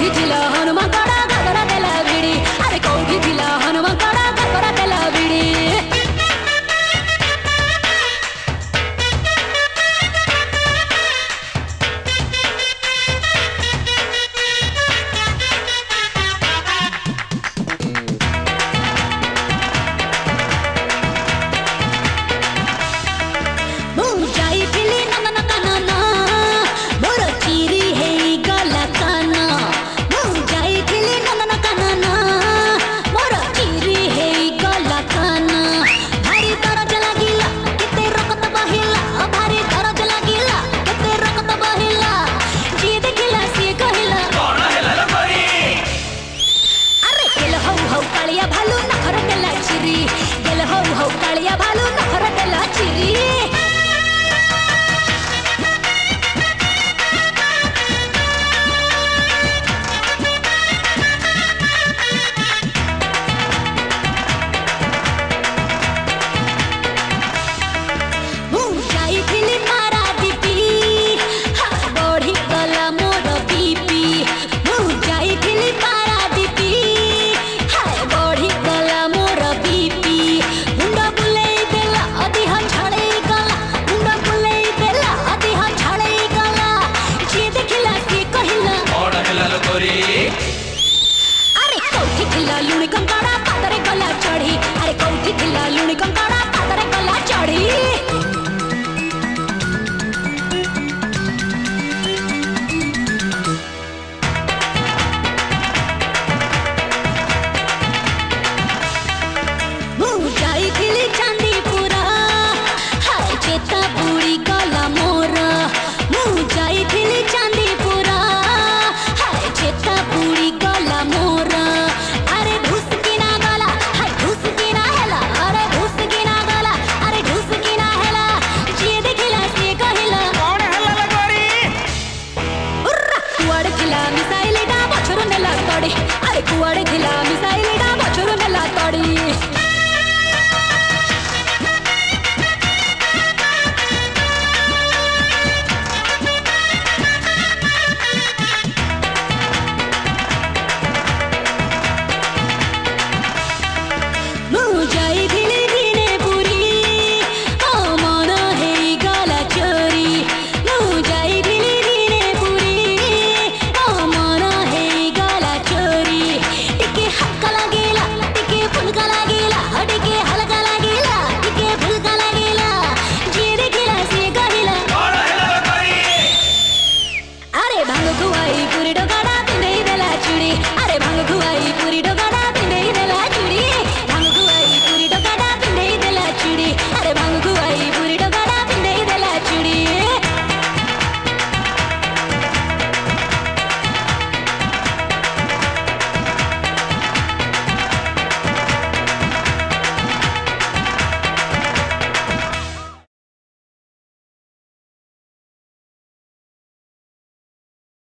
you to love. Hello. मिसाइलिडा बछरू नेला तोड़ी। अरे कुवाड़े ढिला मिसाइलिडा बछरू नेला तोड़ी।